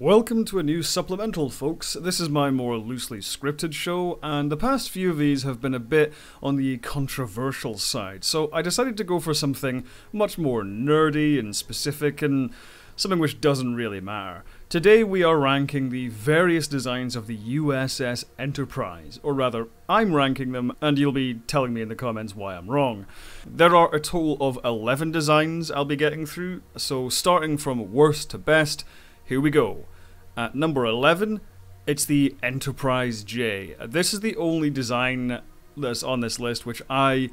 Welcome to a new supplemental, folks. This is my more loosely scripted show, and the past few of these have been a bit on the controversial side, so I decided to go for something much more nerdy and specific and something which doesn't really matter. Today we are ranking the various designs of the USS Enterprise, or rather, I'm ranking them, and you'll be telling me in the comments why I'm wrong. There are a total of 11 designs I'll be getting through, so starting from worst to best, here we go. At number 11, it's the Enterprise J. This is the only design that's on this list which I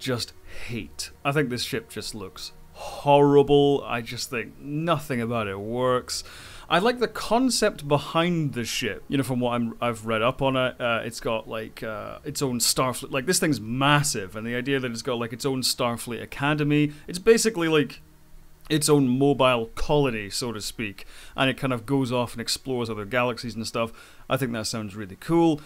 just hate. I think this ship just looks horrible. I just think nothing about it works. I like the concept behind the ship. You know, from what i have read up on it, uh, it's got like uh, its own Starfleet. Like this thing's massive, and the idea that it's got like its own Starfleet Academy. It's basically like its own mobile colony, so to speak, and it kind of goes off and explores other galaxies and stuff. I think that sounds really cool,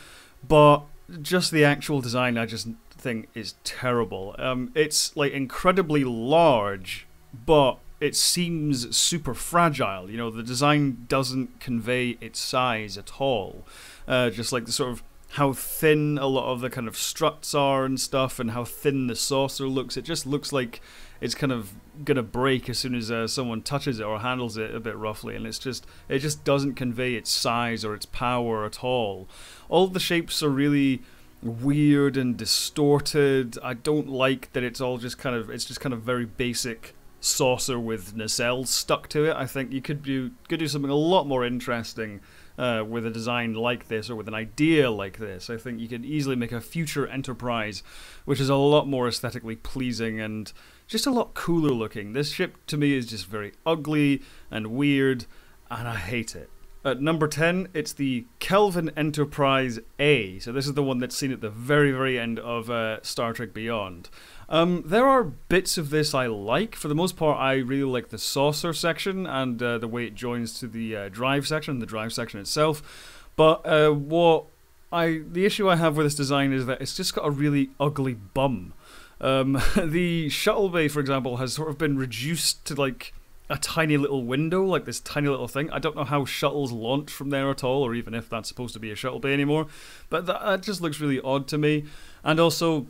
but just the actual design, I just think is terrible. Um, it's like incredibly large, but it seems super fragile. You know, the design doesn't convey its size at all. Uh, just like the sort of how thin a lot of the kind of struts are and stuff, and how thin the saucer looks. It just looks like it's kind of gonna break as soon as uh, someone touches it or handles it a bit roughly, and it's just it just doesn't convey its size or its power at all. All the shapes are really weird and distorted. I don't like that it's all just kind of it's just kind of very basic saucer with nacelles stuck to it. I think you could do could do something a lot more interesting uh, with a design like this or with an idea like this. I think you could easily make a future Enterprise which is a lot more aesthetically pleasing and just a lot cooler looking. This ship to me is just very ugly and weird, and I hate it. At number 10, it's the Kelvin Enterprise A. So, this is the one that's seen at the very, very end of uh, Star Trek Beyond. Um, there are bits of this I like. For the most part, I really like the saucer section and uh, the way it joins to the uh, drive section, the drive section itself. But uh, what I the issue I have with this design is that it's just got a really ugly bum. Um, the shuttle bay, for example, has sort of been reduced to like a tiny little window, like this tiny little thing. I don't know how shuttles launch from there at all, or even if that's supposed to be a shuttle bay anymore. But that, that just looks really odd to me. And also,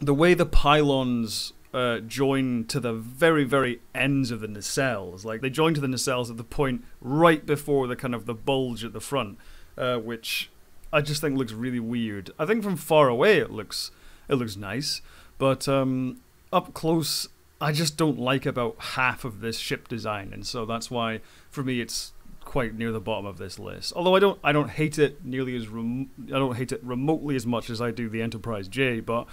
the way the pylons uh, join to the very, very ends of the nacelles, like they join to the nacelles at the point right before the kind of the bulge at the front, uh, which I just think looks really weird. I think from far away it looks it looks nice, but um, up close, I just don't like about half of this ship design, and so that's why, for me, it's quite near the bottom of this list. Although I don't, I don't hate it nearly as rem- I don't hate it remotely as much as I do the Enterprise J, but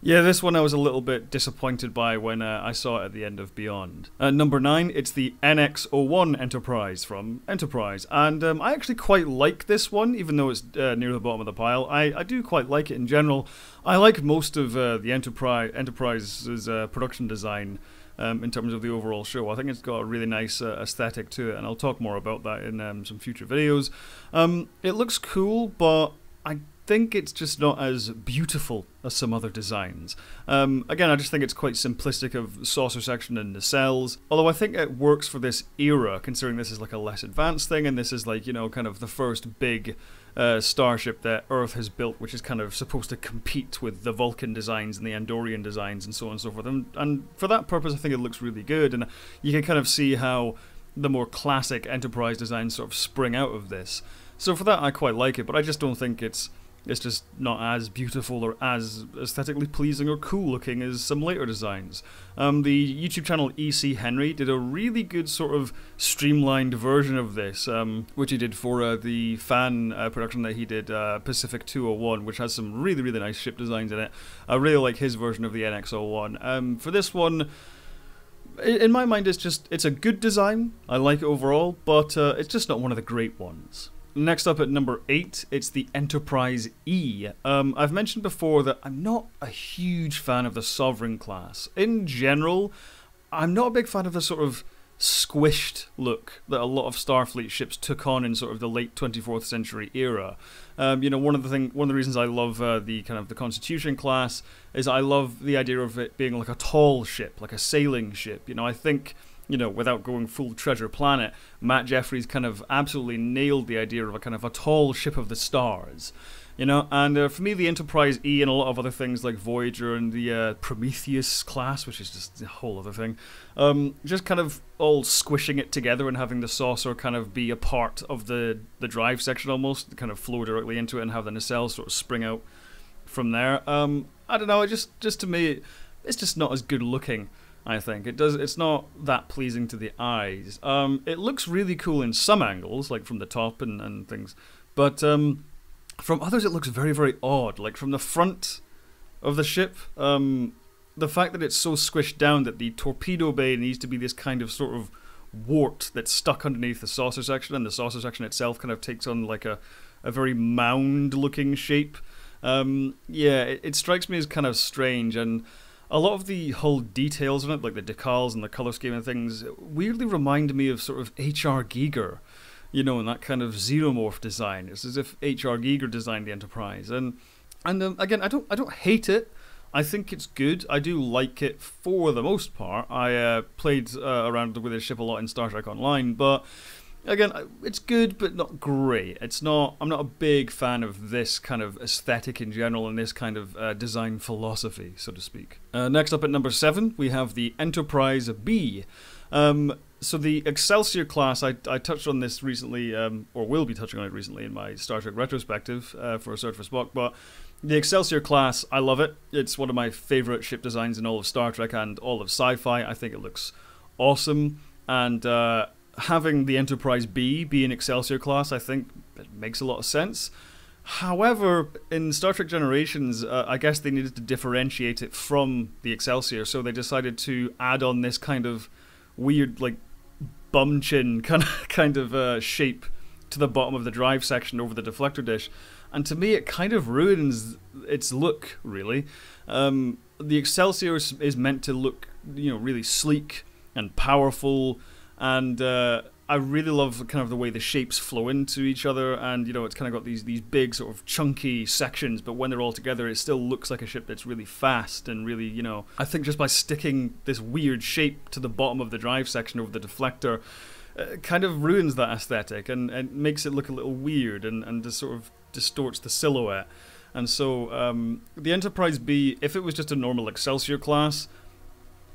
yeah, this one I was a little bit disappointed by when uh, I saw it at the end of Beyond. Uh, number nine, it's the NX01 Enterprise from Enterprise, and um, I actually quite like this one, even though it's uh, near the bottom of the pile. I, I do quite like it in general. I like most of uh, the Enterprise Enterprise's uh, production design. Um, in terms of the overall show. I think it's got a really nice uh, aesthetic to it, and I'll talk more about that in um, some future videos. Um, it looks cool, but I think it's just not as beautiful as some other designs. Um, again, I just think it's quite simplistic of saucer section and nacelles. Although I think it works for this era, considering this is like a less advanced thing, and this is like you know kind of the first big uh, starship that Earth has built, which is kind of supposed to compete with the Vulcan designs and the Andorian designs and so on and so forth. And, and for that purpose, I think it looks really good, and you can kind of see how the more classic Enterprise designs sort of spring out of this. So for that, I quite like it, but I just don't think it's it's just not as beautiful or as aesthetically pleasing or cool looking as some later designs. Um, the YouTube channel EC Henry did a really good sort of streamlined version of this, um, which he did for uh, the fan uh, production that he did, uh, Pacific 201, which has some really, really nice ship designs in it. I really like his version of the NX01. Um, for this one, in my mind, it's just it's a good design. I like it overall, but uh, it's just not one of the great ones. Next up at number eight, it's the Enterprise E. Um, I've mentioned before that I'm not a huge fan of the Sovereign class. In general, I'm not a big fan of the sort of squished look that a lot of Starfleet ships took on in sort of the late 24th century era. Um, you know, one of the thing, one of the reasons I love uh, the kind of the Constitution class is I love the idea of it being like a tall ship, like a sailing ship. You know, I think you know, without going full treasure planet, Matt Jefferies kind of absolutely nailed the idea of a kind of a tall ship of the stars. You know, and uh, for me, the Enterprise E and a lot of other things like Voyager and the uh, Prometheus class, which is just a whole other thing, um, just kind of all squishing it together and having the saucer kind of be a part of the, the drive section almost, kind of flow directly into it and have the nacelles sort of spring out from there. Um, I don't know, it just, just to me, it's just not as good looking. I think it does. It's not that pleasing to the eyes. Um, it looks really cool in some angles, like from the top and, and things, but um, from others, it looks very, very odd. Like from the front of the ship, um, the fact that it's so squished down that the torpedo bay needs to be this kind of sort of wart that's stuck underneath the saucer section, and the saucer section itself kind of takes on like a, a very mound looking shape. Um, yeah, it, it strikes me as kind of strange, and a lot of the whole details in it, like the decals and the color scheme and things, weirdly remind me of sort of H.R. Giger you know, and that kind of xenomorph design. It's as if H.R. Giger designed the Enterprise, and and um, again, I don't I don't hate it. I think it's good. I do like it for the most part. I uh, played uh, around with this ship a lot in Star Trek Online, but again, it's good but not great. It's not. I'm not a big fan of this kind of aesthetic in general and this kind of uh, design philosophy, so to speak. Uh, next up at number seven, we have the Enterprise B. Um, so the Excelsior class, I, I touched on this recently, um, or will be touching on it recently in my Star Trek retrospective uh, for a Search for Spock. But the Excelsior class, I love it. It's one of my favorite ship designs in all of Star Trek and all of sci-fi. I think it looks awesome, and uh, having the Enterprise B be an Excelsior class, I think it makes a lot of sense. However, in Star Trek Generations, uh, I guess they needed to differentiate it from the Excelsior, so they decided to add on this kind of weird, like bum chin kind of kind of uh, shape to the bottom of the drive section over the deflector dish, and to me it kind of ruins its look. Really, um, the Excelsior is, is, meant to look you know really sleek and powerful, and uh, I really love kind of the way the shapes flow into each other, and you know it's kind of got these these big sort of chunky sections, but when they're all together, it still looks like a ship that's really fast and really you know. I think just by sticking this weird shape to the bottom of the drive section over the deflector, uh, kind of ruins that aesthetic and, and makes it look a little weird and and just sort of distorts the silhouette. And so um, the Enterprise B, if it was just a normal Excelsior class,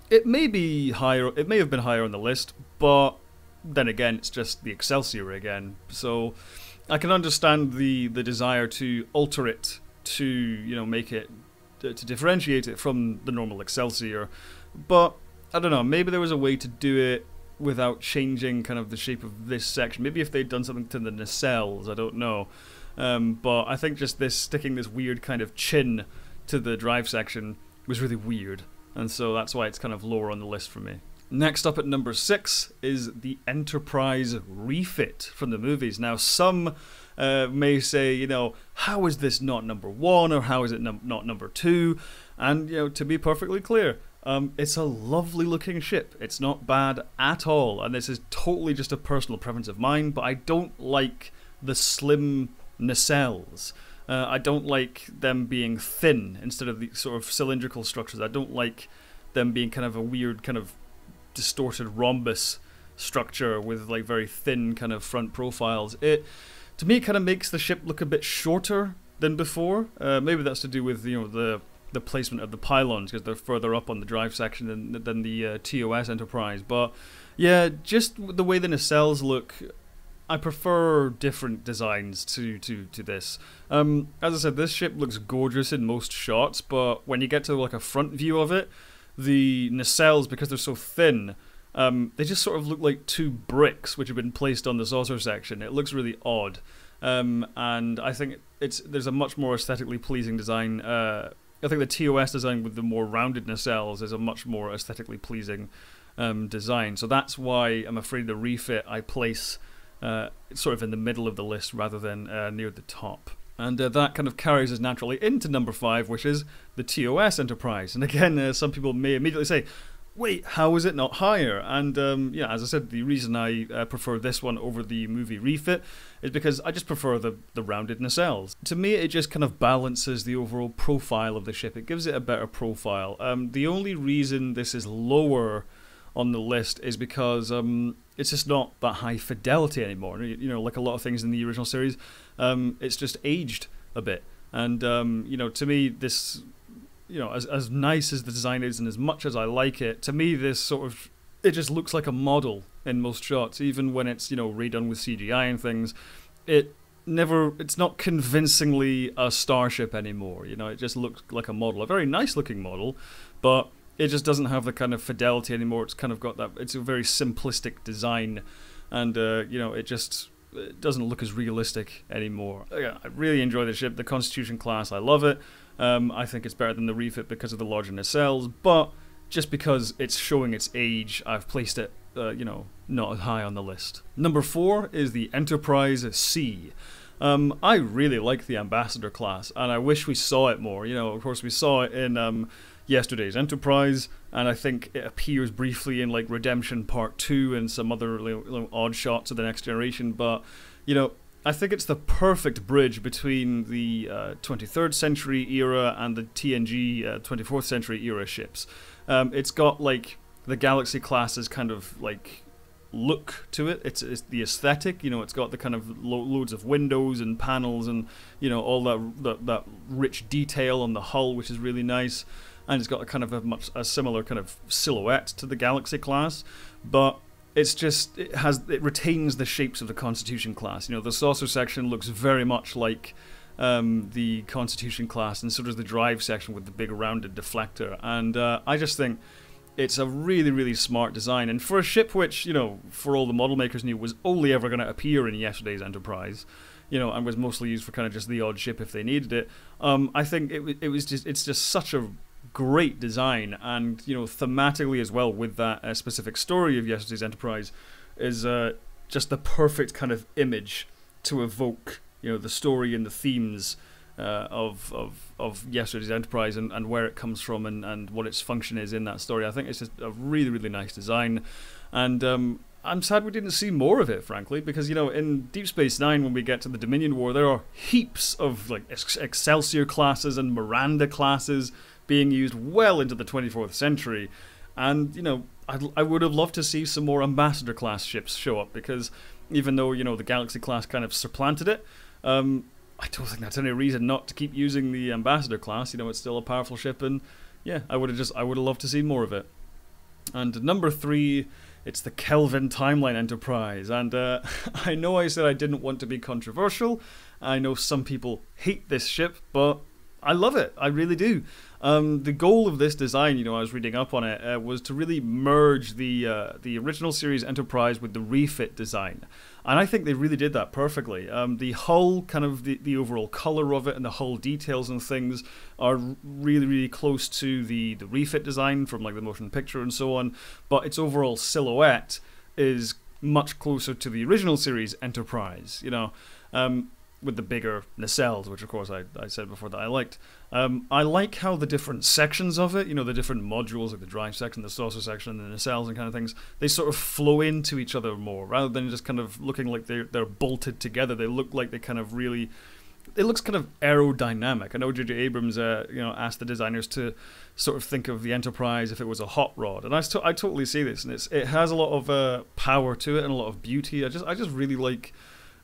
it may be higher. It may have been higher on the list, but then again, it's just the Excelsior again. So I can understand the the desire to alter it to you know make it to, differentiate it from the normal Excelsior, but I don't know. Maybe there was a way to do it without changing kind of the shape of this section. Maybe if they'd done something to the nacelles, I don't know. Um, but I think just this sticking this weird kind of chin to the drive section was really weird, and so that's why it's kind of lower on the list for me. Next up at number six is the Enterprise refit from the movies. Now, some uh, may say, you know, how is this not number one or how is it num- not number two? And, you know, to be perfectly clear, um, it's a lovely looking ship. It's not bad at all. And this is totally just a personal preference of mine, but I don't like the slim nacelles. Uh, I don't like them being thin instead of the sort of cylindrical structures. I don't like them being kind of a weird kind of distorted rhombus structure with like very thin kind of front profiles. It to me kind of makes the ship look a bit shorter than before. Uh, maybe that's to do with you know the the placement of the pylons because they're further up on the drive section than than the uh, TOS Enterprise. But yeah, just the way the nacelles look. I prefer different designs to, to, to this. Um, as I said, this ship looks gorgeous in most shots, but when you get to like a front view of it, the nacelles, because they're so thin, um, they just sort of look like two bricks which have been placed on the saucer section. It looks really odd, um, and I think it's there's a much more aesthetically pleasing design. Uh, I think the TOS design with the more rounded nacelles is a much more aesthetically pleasing um, design. So that's why I'm afraid the refit I place uh, sort of in the middle of the list rather than uh, near the top. And uh, that kind of carries us naturally into number five, which is the TOS Enterprise. And again, uh, some people may immediately say, wait, how is it not higher? And um, yeah, as I said, the reason I uh, prefer this one over the movie refit is because I just prefer the, the rounded nacelles. To me, it just kind of balances the overall profile of the ship. It gives it a better profile. Um, the only reason this is lower on the list is because um, it's just not that high fidelity anymore. You know, like a lot of things in the original series, um, it's just aged a bit. And um, you know, to me, this, you know, as as nice as the design is and as much as I like it, to me, this sort of it just looks like a model in most shots, even when it's you know redone with CGI and things. It never it's not convincingly a starship anymore you know it just looks like a model a very nice looking model but it just doesn't have the kind of fidelity anymore. It's kind of got that it's a very simplistic design and uh, you know it just it doesn't look as realistic anymore. I really enjoy the ship. The constitution class i love it. Um, i think it's better than the refit because of the larger nacelles but just because it's showing its age i've placed it uh, you know not as high on the list. Number four is the enterprise c. Um, I really like the ambassador class, and I wish we saw it more. You know, of course, we saw it in um, yesterday's Enterprise, and I think it appears briefly in like Redemption Part Two and some other little, odd shots of the Next Generation. But you know, I think it's the perfect bridge between the uh, 23rd century era and the TNG uh, 24th century era ships. Um, it's got like the Galaxy class is kind of like look to it. It's, it's the aesthetic. You know, it's got the kind of lo- loads of windows and panels and you know all that, that that rich detail on the hull, which is really nice. And it's got a kind of a much a similar kind of silhouette to the Galaxy class, but it's just it has it retains the shapes of the Constitution class. You know, the saucer section looks very much like um, the Constitution class, and so does the drive section with the big rounded deflector. And uh, I just think it's a really, really smart design. And for a ship which, you know, for all the model makers knew was only ever going to appear in yesterday's Enterprise, you know, and was mostly used for kind of just the odd ship if they needed it. Um, I think it, it was just it's just such a great design, and you know, thematically as well with that uh, specific story of yesterday's Enterprise is uh, just the perfect kind of image to evoke you know the story and the themes uh, of of of yesterday's enterprise and, and where it comes from and, and what its function is in that story. I think it's just a really really nice design, and um, I'm sad we didn't see more of it, frankly, because you know in Deep Space Nine when we get to the Dominion War, there are heaps of like Excelsior classes and Miranda classes being used well into the 24th century, and you know I'd, I would have loved to see some more Ambassador class ships show up because even though you know the Galaxy class kind of supplanted it. Um, I don't think that's any reason not to keep using the ambassador class. You know, it's still a powerful ship, and yeah, I would have just I would have loved to see more of it. And number three, it's the Kelvin Timeline Enterprise, and uh, I know I said I didn't want to be controversial. I know some people hate this ship, but I love it. I really do. Um, the goal of this design, you know, I was reading up on it, uh, was to really merge the uh, the original series Enterprise with the refit design, and I think they really did that perfectly. Um, the hull, kind of the, the overall color of it, and the hull details and things are really really close to the the refit design from like the motion picture and so on, but its overall silhouette is much closer to the original series Enterprise. You know. Um, with the bigger nacelles, which of course I, I said before that I liked. Um, I like how the different sections of it, you know, the different modules like the drive section, the saucer section, the nacelles and kind of things, they sort of flow into each other more rather than just kind of looking like they're they're bolted together. They look like they kind of really. It looks kind of aerodynamic. I know J.J. Abrams, uh, you know, asked the designers to sort of think of the Enterprise if it was a hot rod, and I, I totally see this, and it's it has a lot of uh, power to it and a lot of beauty. I just I just really like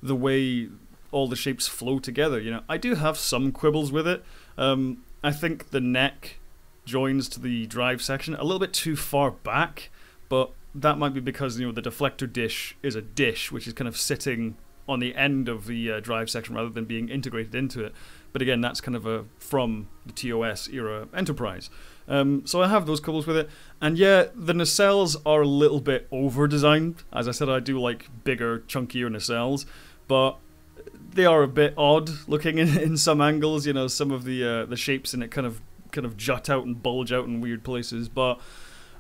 the way all the shapes flow together. You know, I do have some quibbles with it. Um, I think the neck joins to the drive section a little bit too far back, but that might be because you know the deflector dish is a dish which is kind of sitting on the end of the uh, drive section rather than being integrated into it. But again, that's kind of a from the TOS era Enterprise. Um, so I have those quibbles with it, and yeah, the nacelles are a little bit over designed. As I said, I do like bigger, chunkier nacelles, but they are a bit odd looking in, in some angles. You know, some of the uh, the shapes in it kind of kind of jut out and bulge out in weird places. But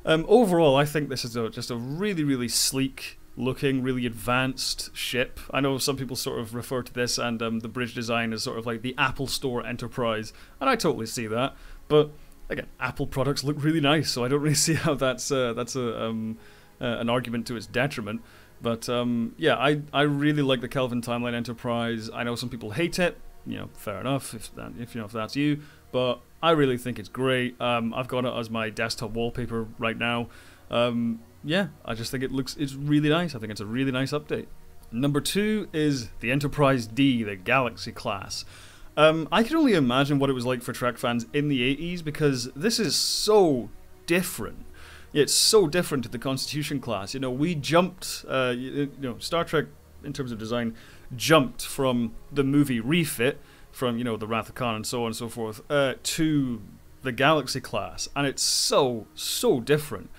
um, overall, I think this is a, just a really really sleek looking, really advanced ship. I know some people sort of refer to this and um, the bridge design as sort of like the Apple Store Enterprise, and I totally see that. But again, Apple products look really nice, so I don't really see how that's uh, that's a um, uh, an argument to its detriment. But um, yeah, I I really like the Kelvin Timeline Enterprise. I know some people hate it. You know, fair enough if that, if you know if that's you. But I really think it's great. Um, I've got it as my desktop wallpaper right now. Um, yeah, I just think it looks it's really nice. I think it's a really nice update. Number two is the Enterprise D, the Galaxy class. Um, I can only imagine what it was like for Trek fans in the 80s because this is so different. It's so different to the Constitution class. You know, we jumped, uh, you, you know, Star Trek in terms of design jumped from the movie Refit, from you know the Wrath of Khan and so on and so forth, uh, to the Galaxy class, and it's so so different.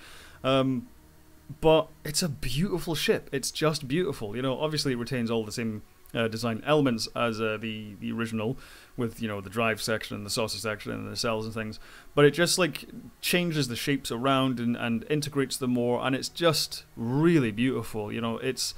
Um, but it's a beautiful ship. It's just beautiful. You know, obviously it retains all the same uh, design elements as uh, the the original, with you know the drive section and the saucer section and the nacelles and things. But it just like changes the shapes around and, and integrates them more, and it's just really beautiful. You know, it's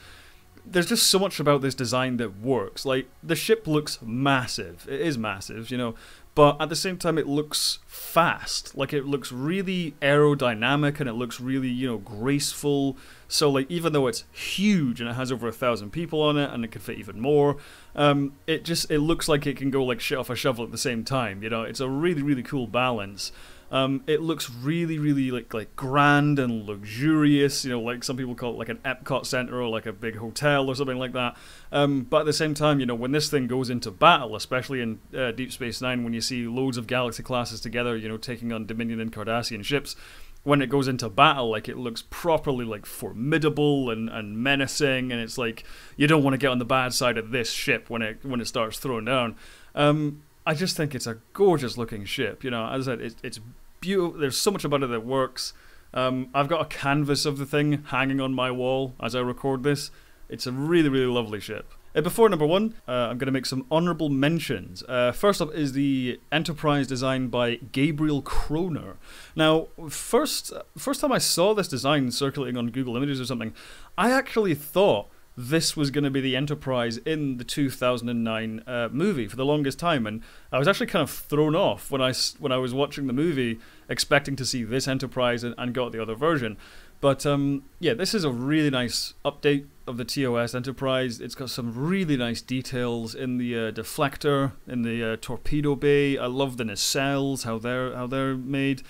there's just so much about this design that works. Like the ship looks massive. It is massive, you know, but at the same time it looks fast. Like it looks really aerodynamic and it looks really, you know, graceful. So like even though it's huge and it has over a thousand people on it and it could fit even more, um, it just it looks like it can go like shit off a shovel at the same time. You know, it's a really really cool balance. Um, it looks really, really like like grand and luxurious. You know, like some people call it like an Epcot Center or like a big hotel or something like that. Um, but at the same time, you know, when this thing goes into battle, especially in uh, Deep Space Nine, when you see loads of Galaxy classes together, you know, taking on Dominion and Cardassian ships. When it goes into battle, like it looks properly like formidable and, and menacing, and it's like you don't want to get on the bad side of this ship when it when it starts throwing down. Um, I just think it's a gorgeous looking ship. You know, as I said, it, it's beautiful. There's so much about it that works. Um, I've got a canvas of the thing hanging on my wall as I record this. It's a really, really lovely ship. Uh, before number one, uh, I'm going to make some honourable mentions. Uh, first up is the Enterprise design by Gabriel Koerner. Now, first, first time I saw this design circulating on Google Images or something, I actually thought this was going to be the Enterprise in the 2009 uh, movie for the longest time, and I was actually kind of thrown off when I when I was watching the movie, expecting to see this Enterprise and, and got the other version. But um, yeah, this is a really nice update of the TOS Enterprise. It's got some really nice details in the uh, deflector, in the uh, torpedo bay. I love the nacelles, how they're how they're made.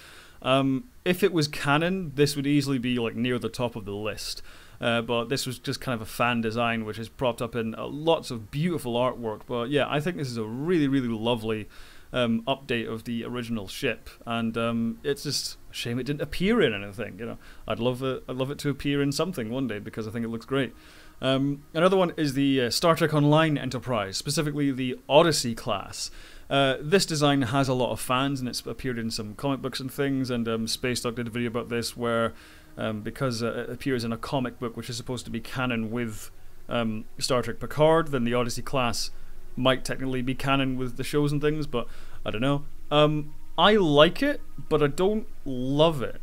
Um, if it was canon, this would easily be like near the top of the list. Uh, but this was just kind of a fan design, which is propped up in uh, lots of beautiful artwork. But yeah, I think this is a really, really lovely um, update of the original ship, and um, it's just a shame it didn't appear in anything. You know, I'd love it. I'd love it to appear in something one day because I think it looks great. Um, another one is the uh, Star Trek Online Enterprise, specifically the Odyssey class. Uh, this design has a lot of fans, and it's appeared in some comic books and things. And um, Space Dog did a video about this where um, because uh, it appears in a comic book which is supposed to be canon with um, Star Trek Picard, then the Odyssey class might technically be canon with the shows and things, but I don't know. Um, I like it, but I don't love it.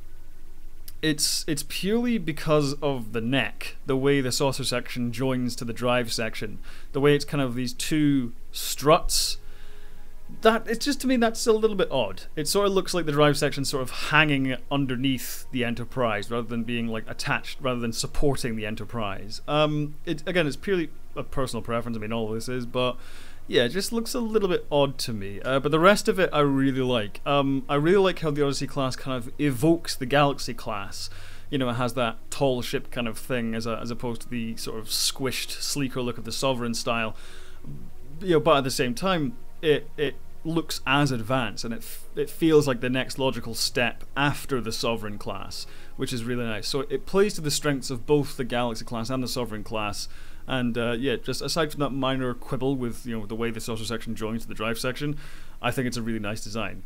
It's it's purely because of the neck, the way the saucer section joins to the drive section, the way it's kind of these two struts that it's just to me that's a little bit odd. It sort of looks like the drive section sort of hanging underneath the Enterprise rather than being like attached, rather than supporting the Enterprise. Um, it again, it's purely a personal preference. I mean, all this is, but yeah, it just looks a little bit odd to me. Uh, but the rest of it, I really like. Um, I really like how the Odyssey class kind of evokes the Galaxy class. You know, it has that tall ship kind of thing as a, as opposed to the sort of squished, sleeker look of the Sovereign style. You know, but at the same time, it it looks as advanced and it f- it feels like the next logical step after the sovereign class which is really nice. So it plays to the strengths of both the galaxy class and the sovereign class and uh, yeah just aside from that minor quibble with you know the way the saucer section joins to the drive section i think it's a really nice design.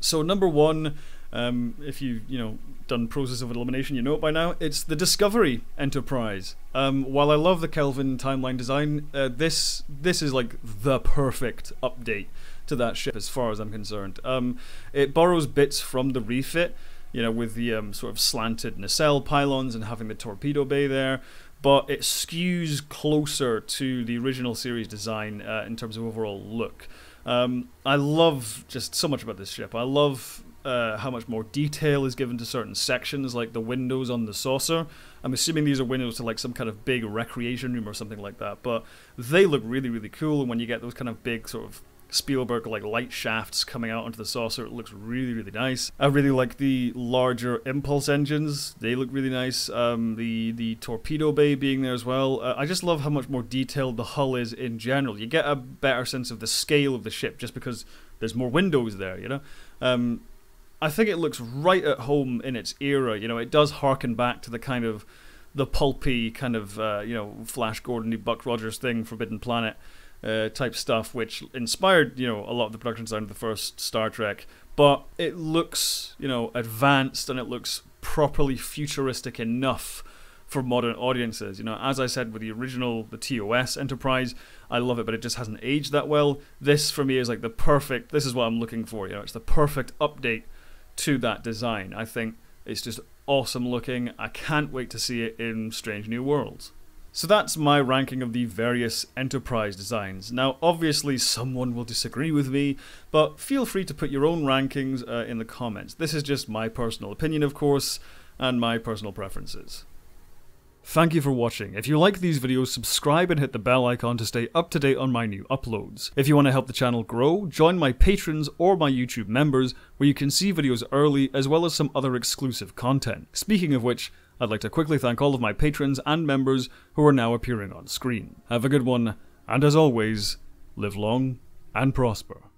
So number one um, if you've you know done process of elimination, you know it by now. It's the Discovery Enterprise. Um, while I love the Kelvin timeline design, uh, this this is like the perfect update to that ship as far as I'm concerned. Um, it borrows bits from the refit, you know, with the um, sort of slanted nacelle pylons and having the torpedo bay there. But it skews closer to the original series design uh, in terms of overall look. Um, I love just so much about this ship. I love uh, how much more detail is given to certain sections, like the windows on the saucer. I'm assuming these are windows to like some kind of big recreation room or something like that. But they look really, really cool. And when you get those kind of big sort of Spielberg like light shafts coming out onto the saucer. It looks really, really nice. I really like the larger impulse engines. They look really nice. Um, the the torpedo bay being there as well. Uh, I just love how much more detailed the hull is in general. You get a better sense of the scale of the ship just because there's more windows there. You know. Um, I think it looks right at home in its era. You know, it does harken back to the kind of the pulpy kind of uh, you know Flash Gordon, Buck Rogers thing, Forbidden Planet uh, type stuff, which inspired you know a lot of the production design of the first Star Trek. But it looks you know advanced and it looks properly futuristic enough for modern audiences. You know, as I said with the original, the TOS Enterprise, I love it, but it just hasn't aged that well. This for me is like the perfect. This is what I'm looking for. You know, it's the perfect update to that design. I think it's just awesome looking. I can't wait to see it in Strange New Worlds. So that's my ranking of the various Enterprise designs. Now, obviously, someone will disagree with me, but feel free to put your own rankings uh, in the comments. This is just my personal opinion, of course, and my personal preferences. Thank you for watching. If you like these videos, subscribe and hit the bell icon to stay up to date on my new uploads. If you want to help the channel grow, join my patrons or my YouTube members, where you can see videos early as well as some other exclusive content. Speaking of which, I'd like to quickly thank all of my patrons and members who are now appearing on screen. Have a good one, and as always, live long and prosper.